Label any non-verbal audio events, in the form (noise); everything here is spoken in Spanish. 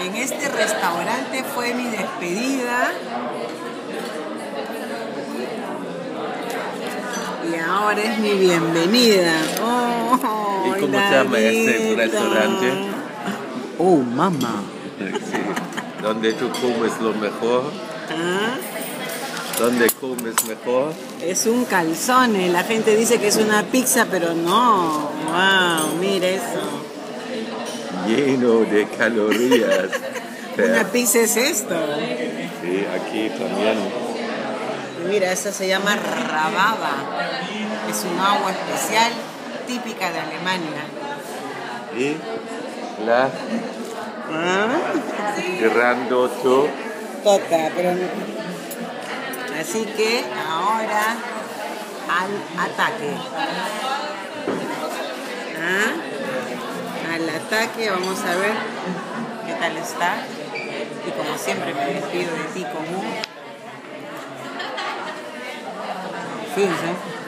En este restaurante fue mi despedida. Y ahora es mi bienvenida. Oh, ¿Y cómo se llama este Danita. restaurante? Oh, mamá. Sí. Donde tú comes lo mejor. Ah, Donde comes mejor. Es un calzone. La gente dice que es una pizza, pero no. Wow. Lleno de calorías. (laughs) Una pizza es esto. Sí, aquí también. Mira, esa se llama rababa. Es un agua especial típica de Alemania. Y la Ah, grandoto. Tota, pero Así que ahora al ataque. Ataque, vamos a ver qué tal está. Y como siempre me despido de ti como... Fíjense.